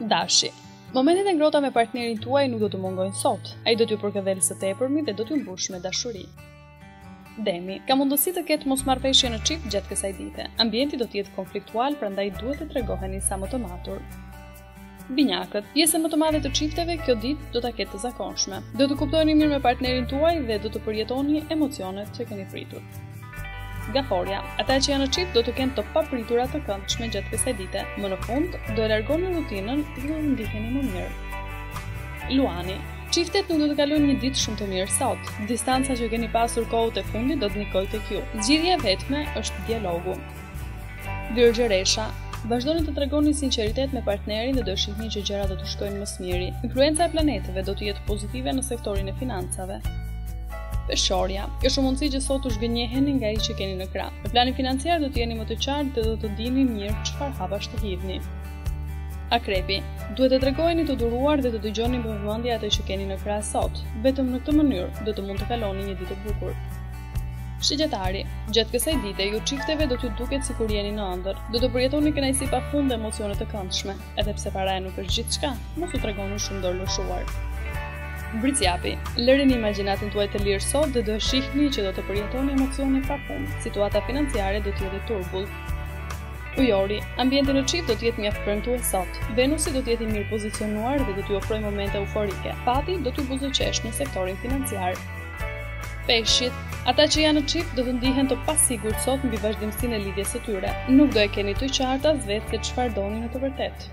Dashi. Momentet e ngrohta me partnerin tuaj nuk do të mungojnë sot. Ai do t'ju përkëdhelë së tepërmi dhe do t'ju mbush me dashuri. Demi, ka mundësi të ketë mosmarrëveshje në çift gjatë kësaj dite. Ambienti do të jetë konfliktual, prandaj duhet të tregoheni sa më të matur. Binjakët, pjesën më të madhe të çifteve kjo ditë do ta ketë të zakonshme. Do të kuptoheni mirë me partnerin tuaj dhe do të përjetoni emocionet që keni pritur. Gaforja, ata që janë në çift do të kenë të papritura të këndshme gjatë kësaj dite. Më në fund, do e largoni rutinën dhe do ndiheni më mirë. Luani, Çiftet nuk do të kalojnë një ditë shumë të mirë sot. Distanca që keni pasur kohët e fundit do të ndikojë tek ju. Zgjidhja e vetme është dialogu. Virgjëresha, vazhdoni të tregoni sinqeritet me partnerin dhe do shihni që gjërat do të shkojnë më së miri. Influenca e planetëve do të jetë pozitive në sektorin e financave. Peshorja, ka shumë mundësi që sot të zhgënjeheni nga ai që keni në krah. Në planin financiar do të jeni më të qartë dhe do të dini mirë çfarë hapash të hidhni. Akrepi, duhet të tregoheni të duruar dhe të dëgjoni me vëmendje atë që keni në krah sot. Vetëm në këtë mënyrë do të mund të kaloni një ditë të bukur. Shigjetari, gjatë kësaj dite ju çifteve do t'ju duket sikur jeni në ëndërr. Do të përjetoni kënaqësi pafund dhe emocione të këndshme, edhe pse paraja nuk është gjithçka, mos u tregoni shumë dorëlëshuar. Bricjapi, lërini imagjinatën tuaj të lirë sot dhe do e shihni që do të përjetoni emocione pafund. Situata financiare do të jetë turbull. Ujori, ambienti në çift do të jetë mjaft premtues sot. Venusi do të jetë i mirëpozicionuar dhe do t'ju ofrojë momente euforike. Fati do t'ju buzëqesh në sektorin financiar. Peshqit, ata që janë në çift do të ndihen të pasigurt sot mbi vazhdimësinë e lidhjes së tyre. Nuk do e keni të qartë as vetë se çfarë doni në të vërtetë.